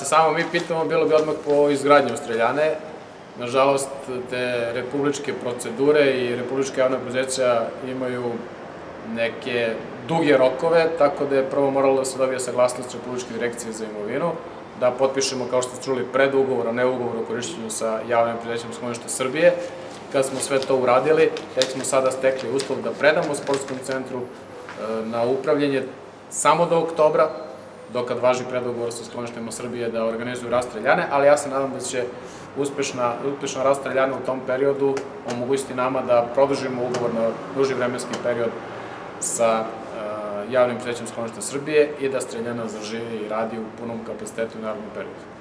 se samo mi pitamo, bilo bi odmah po izgradnju streljane. Nažalost, te republičke procedure i republičke javne prezeća imaju neke duge rokove, tako da je prvo moralo da se dobije saglasnost Republičke direkcije za imovinu, da potpišemo, kao što ste čuli, predugovor, a ne ugovor o korišćenju sa javnim prezećem skloništa Srbije. Kad smo sve to uradili, tek smo sada stekli uslov da predamo sportskom centru e, na upravljanje samo do oktobra, dokad važi predogovor sa skloništima Srbije da organizuju rastreljane, ali ja se nadam da će uspešna, uspešna rastreljana u tom periodu omogućiti nama da produžimo ugovor na duži vremenski period sa uh, javnim prezećem skloništa Srbije i da streljana zaživi i radi u punom kapacitetu u narodnom periodu.